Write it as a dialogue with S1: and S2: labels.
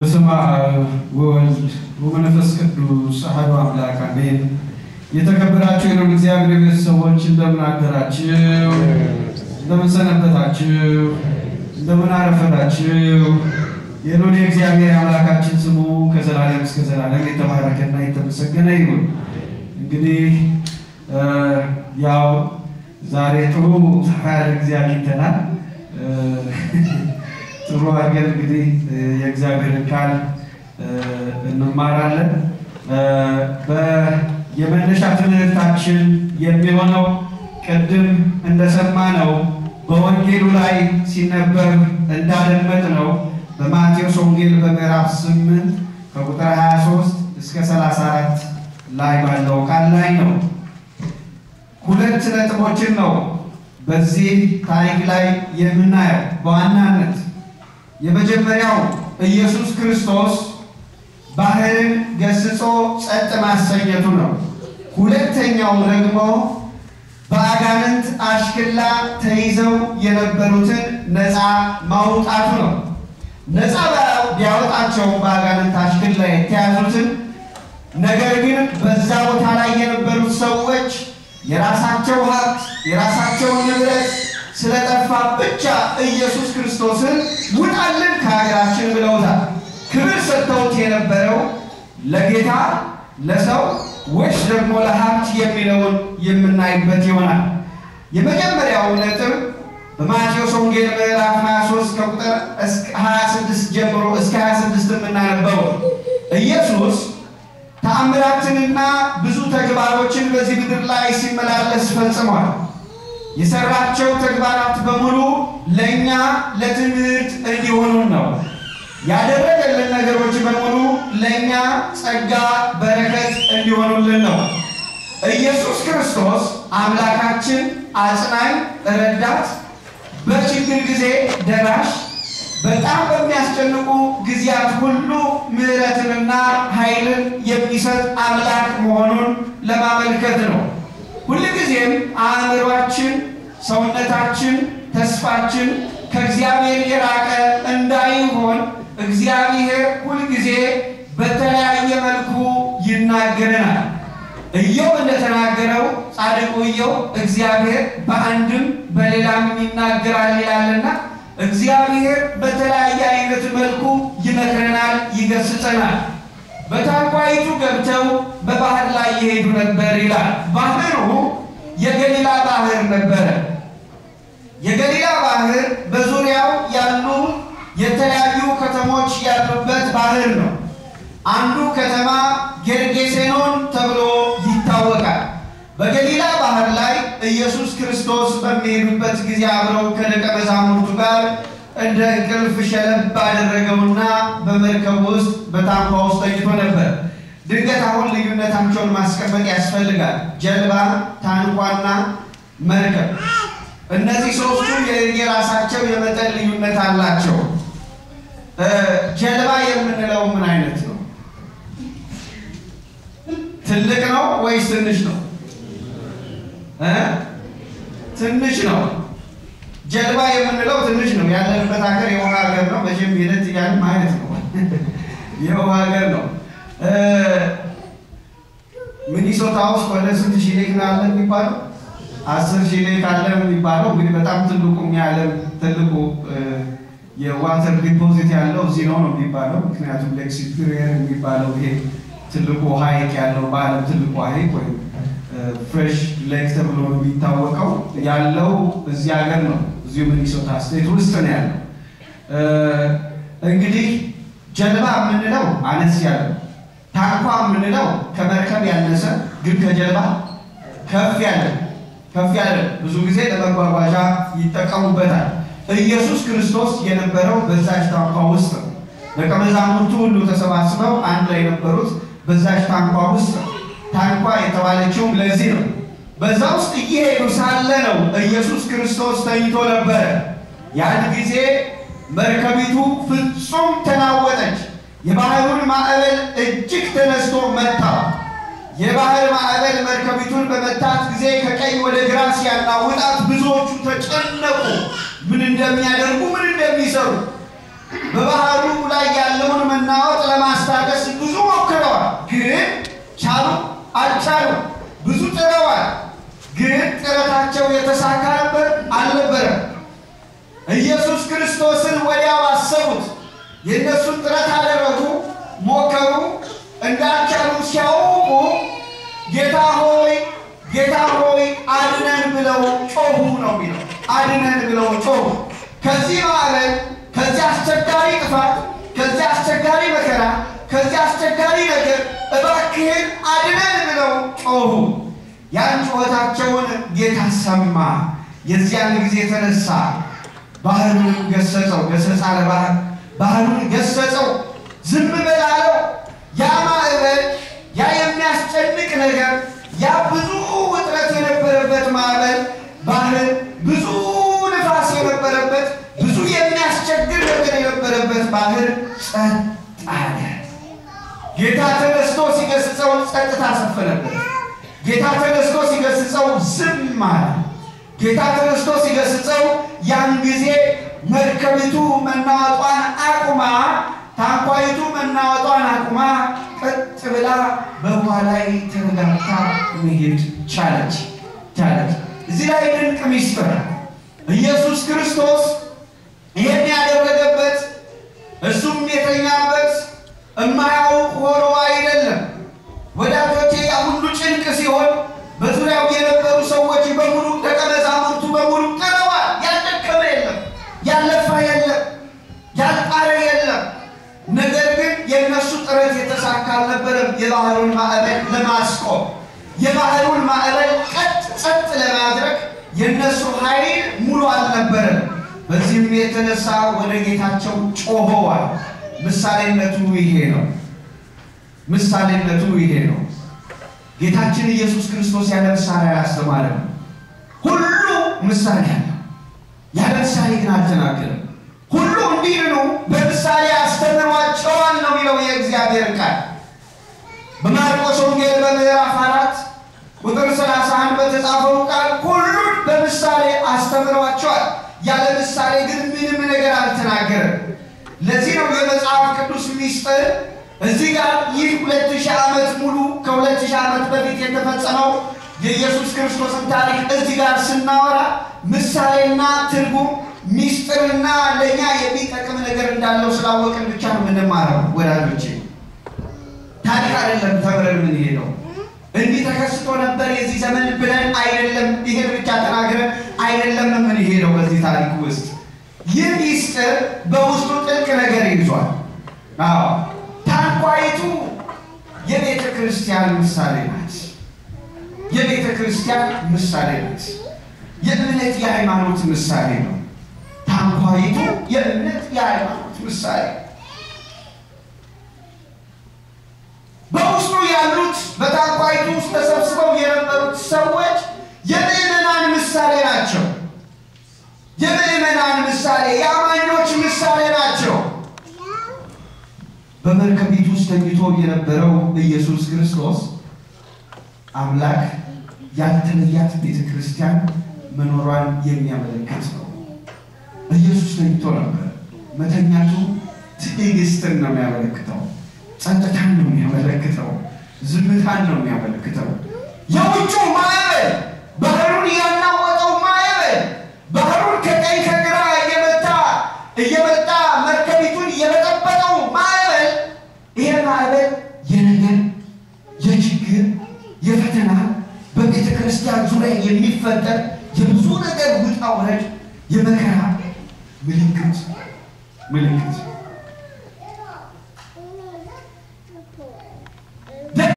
S1: በስመ አብ ወወልድ ወመንፈስ ቅዱስ አሐዱ አምላክ አሜን። የተከበራችሁ የልዑል እግዚአብሔር ቤተሰቦች እንደምን አደራችሁ? እንደምን ሰነበታችሁ? እንደምን አረፈዳችሁ? የልዑል የእግዚአብሔር አምላካችን ስሙ ከዘላለም እስከ ዘላለም የተባረከና የተመሰገነ ይሁን። እንግዲህ ያው ዛሬ ጥሩ ሰፋ ያለ ጊዜ አግኝተናል። ጥሩ አድርገን እንግዲህ የእግዚአብሔርን ቃል እንማራለን። የመነሻ ትምህርታችን የሚሆነው ቅድም እንደሰማነው በወንጌሉ ላይ ሲነበብ እንዳደመጥነው በማቴዎስ ወንጌል በምዕራፍ 8 ከቁጥር 23 እስከ 34 ላይ ባለው ቃል ላይ ነው። ሁለት ነጥቦችን ነው በዚህ ታሪክ ላይ የምናየው በዋናነት የመጀመሪያው ኢየሱስ ክርስቶስ ባህርን ገስጾ ጸጥ ማሰኘቱ ነው። ሁለተኛው ደግሞ በአጋንንት አሽክላ ተይዘው የነበሩትን ነፃ ማውጣቱ ነው። ነፃ ቢያወጣቸው በአጋንንት አሽክላ የተያዙትን፣ ነገር ግን በዛ ቦታ ላይ የነበሩት ሰዎች የራሳቸው ሀብት የራሳቸውን ንብረት ስለጠፋ ብቻ ኢየሱስ ክርስቶስን ለጌታ ለሰው ወይስ ደግሞ ለሀብት የሚለውን የምናይበት ይሆናል። የመጀመሪያው ነጥብ በማቴዎስ ወንጌል ምዕራፍ 23 ከቁጥር 26 ጀምሮ እስከ 26 የምናነበው ኢየሱስ ተአምራትንና ብዙ ተግባሮችን በዚህ ምድር ላይ ሲመላለስ ፈጽሟል። የሰራቸው ተግባራት በሙሉ ለእኛ ለትምህርት እንዲሆኑን ነው። ያደረገልን ነገሮች በሙሉ ለእኛ ጸጋ፣ በረከት እንዲሆኑልን ነው። ኢየሱስ ክርስቶስ አምላካችን፣ አጽናኝ፣ ረዳት፣ በችግር ጊዜ ደራሽ፣ በጣም በሚያስጨንቁ ጊዜያት ሁሉ ምሕረትንና ኃይልን የሚሰጥ አምላክ መሆኑን ለማመልከት ነው። ሁልጊዜም አእምሯችን፣ ሰውነታችን፣ ተስፋችን ከእግዚአብሔር የራቀ እንዳይሆን እግዚአብሔር ሁልጊዜ በተለያየ መልኩ ይናገረናል። ኢዮብ እንደተናገረው ጻድቁ ኢዮብ እግዚአብሔር በአንድም በሌላም ይናገራል ይላልና እግዚአብሔር በተለያየ አይነት መልኩ ይመክረናል፣ ይገስጸናል። በታንኳይቱ ገብተው በባህር ላይ ይሄዱ ነበር ይላል። ባህሩ የገሊላ ባህር ነበረ። የገሊላ ባህር በዙሪያው ያሉ የተለያዩ ያሉበት ባህር ነው። አንዱ ከተማ ጌርጌሴኖን ተብሎ ይታወቃል። በገሊላ ባህር ላይ ኢየሱስ ክርስቶስ በሚሄዱበት ጊዜ አብረው ከደቀ መዛሙርቱ ጋር እንደ እንቅልፍ ሸለብ ባደረገውና በመርከብ ውስጥ በታንኳ ውስጥ ተኝቶ ነበር። ድንገት አሁን ልዩነታቸውን ማስቀመጥ ያስፈልጋል። ጀልባ፣ ታንኳና መርከብ እነዚህ ሶስቱ የራሳቸው የመጠን ልዩነት አላቸው። ጀልባ የምንለው ምን አይነት ነው? ትልቅ ነው ወይስ ትንሽ ነው? ትንሽ ነው። ጀልባ የምንለው ትንሽ ነው። ያለንበት ሀገር የውሃ ሀገር ነው። መቼም ሄደት እያለ ማለት ነው የውሃ ሀገር ነው። ሚኒሶታ ውስጥ ወደ ስንት ሺህ lake አለ የሚባለው? አስር ሺህ ሌክ አለ የሚባለው እንግዲህ በጣም ትልቁ የዓለም ትልቁ የ water deposit ያለው እዚህ ነው ነው የሚባለው። ምክንያቱም Lake Superior የሚባለው ይሄ ትልቁ ሀይቅ ያለው በዓለም ትልቁ ሀይቅ ወይም fresh lake ተብሎ የሚታወቀው ያለው እዚህ ሀገር ነው። እዚሁ ሚኒሶታ state ውስጥ ነው ያለው። እንግዲህ ጀልባ የምንለው አነስ ያለ፣ ታንኳ የምንለው ከመርከብ ያነሰ ግን ከጀልባ ከፍ ያለ ከፍ ያለ ብዙ ጊዜ ለመጓጓዣ ይጠቀሙበታል። ኢየሱስ ክርስቶስ የነበረው በዛች ታንኳ ውስጥ ነው። ደቀ መዛሙርቱ ሁሉ ተሰባስበው አንድ ላይ የነበሩት በዛች ታንኳ ውስጥ ነው። ታንኳ የተባለችውም ለዚህ ነው። በዛ ውስጥ እየሄዱ ሳለ ነው ኢየሱስ ክርስቶስ ተኝቶ ነበረ። ያን ጊዜ መርከቢቱ ፍጹም ተናወጠች። የባህሩን ማዕበል እጅግ ተነስቶ መታው። የባህር ማዕበል መርከቢቱን በመታት ጊዜ ከቀኝ ወደ ግራ ሲያናውጣት ብዙዎቹ ተጨነቁ። ምን እንደሚያደርጉ ምን እንደሚሰሩ በባህሩ ላይ ያለውን መናወጥ ለማስታገስ ብዙ ሞክረዋል፣ ግን ቻሉ አልቻሉ። ብዙ ጥረዋል፣ ግን ጥረታቸው የተሳካ ነበር አልነበረም። ኢየሱስ ክርስቶስን ወዲያው አሰቡት። የእነሱን ጥረት አደረጉ፣ ሞከሩ፣ እንዳልቻሉ ሲያውቁ ጌታ ሆይ ጌታ ሆይ አድነን ብለው ጮሁ ነው የሚለው። አድነን ብለው ጮሁ። ከዚህ ማዕበል፣ ከዚህ አስቸጋሪ ጥፋት፣ ከዚህ አስቸጋሪ መከራ፣ ከዚህ አስቸጋሪ ነገር እባክህን አድነን ብለው ጮሁ። ያን ጩኸታቸውን ጌታ ሰማ። የዚያን ጊዜ የተነሳ ባህሩን ገሰጸው። ገሰጻ ለባህር ባህሩን ገሰጸው። ዝም በል አለው። ያ ማዕበል፣ ያ የሚያስጨንቅ ነገር፣ ያ ብዙ ውጥረት የነበረበት ማዕበል ባህር፣ ብዙ ንፋስ የነበረበት ብዙ የሚያስቸግር ነገር የነበረበት ባህር ጸጥ አለ። ጌታ ተነስቶ ሲገስጸው ጸጥታ ሰፈነበት። ጌታ ተነስቶ ሲገስጸው ዝም አለ። ጌታ ተነስቶ ሲገስጸው ያን ጊዜ መርከቢቱ መናወጧን አቁማ ታንኳይቱ መናወጧን አቁማ ቀጥ ብላ በውሃ ላይ ተረጋግታ መሄድ ቻለች ቻለች። እዚህ ላይ ድንቅ ሚስጥር ኢየሱስ ክርስቶስ ይህን ያደረገበት እሱም የተኛበት እማያውቅ ሆኖ አይደለም። ወዳጆቼ ያ ሁሉ ጭንቅ ሲሆን በዙሪያው የነበሩ ሰዎች በሙሉ ደቀ መዛሙርቱ በሙሉ ጥረዋል። ያልደከመ የለም፣ ያለፋ የለም፣ ያልጣረ የለም። ነገር ግን የእነሱ ጥረት የተሳካ አልነበረም። የባህሩን ማዕበል ለማስቆም የባህሩን ማዕበል ቀጥ ጸጥ ለማድረግ የእነሱ ኃይል ሙሉ አልነበረም። በዚህም የተነሳ ወደ ጌታቸው ጮኸዋል። ምሳሌነቱ ይሄ ነው። ምሳሌነቱ ይሄ ነው። ጌታችን ኢየሱስ ክርስቶስ ያለ ምሳሌ አላስተማረም። ሁሉ ምሳሌ አለው፣ ያለ ምሳሌ ግን አልተናገረም። ሁሉ እንዲድኑ በምሳሌ አስተምሯቸዋል ነው የሚለው የእግዚአብሔር ቃል። በማርቆስ ወንጌል በምዕራፍ አራት ቁጥር 31 በተጻፈው ቃል ሁሉን በምሳሌ አስተምሯቸዋል። ያለ ምሳሌ ግን ምንም ነገር አልተናገረም። ለዚህ ነው የመጽሐፍ ቅዱስ ሚስጥር እዚህ ጋር ይህ ሁለት ሺህ ዓመት ሙሉ ከሁለት ሺህ ዓመት በፊት የተፈጸመው የኢየሱስ ክርስቶስን ታሪክ እዚህ ጋር ስናወራ ምሳሌና ትርጉም ሚስጥርና ለእኛ የሚጠቅም ነገር እንዳለው ስላወቅን ብቻ ነው የምንማረው። ወዳጆቼ ታሪክ አይደለም ተምረን የምንሄደው። እንዲህ ተከስቶ ነበር የዚህ ዘመን ብለን አይደለም፣ ይህን ብቻ ተናግረን አይደለም የምንሄደው። በዚህ ታሪክ ውስጥ ይህ ሚስጥር በውስጡ ጥልቅ ነገር ይዟል። አዎ ታንኳይቱ የቤተ ክርስቲያን ምሳሌ ናት። የቤተ ክርስቲያን ምሳሌ ናት። የእምነት የሃይማኖት ምሳሌ ነው። ታንኳይቱ የእምነት የሃይማኖት ምሳሌ በውስጡ ያሉት በታንኳይቱ ውስጥ ተሰብስበው የነበሩት ሰዎች የምዕመናን ምሳሌ ናቸው። የምዕመናን ምሳሌ፣ የአማኞች ምሳሌ ናቸው። በመርከቢቱ ውስጥ ተኝቶ የነበረው ኢየሱስ ክርስቶስ አምላክ ያልተለያት ቤተ ክርስቲያን መኖሯን የሚያመለክት ነው። ኢየሱስ ተኝቶ ነበር። መተኛቱ ትዕግስትን ነው የሚያመለክተው። ጸጥታን ነው የሚያመለክተው። ዝምታን ነው የሚያመለክተው። የውጩ ማዕበል ባህሩን ያናወጠው ማዕበል ባህሩን ከቀኝ ከግራ እየመታ እየመጣ መርከቢቱን የበጠበጠው ማዕበል ይሄ ማዕበል የነገር የችግር የፈተና በቤተ ክርስቲያን ዙሪያ የሚፈጠር የብዙ ነገር ውጣ ውረድ የመከራ ምልክት ምልክት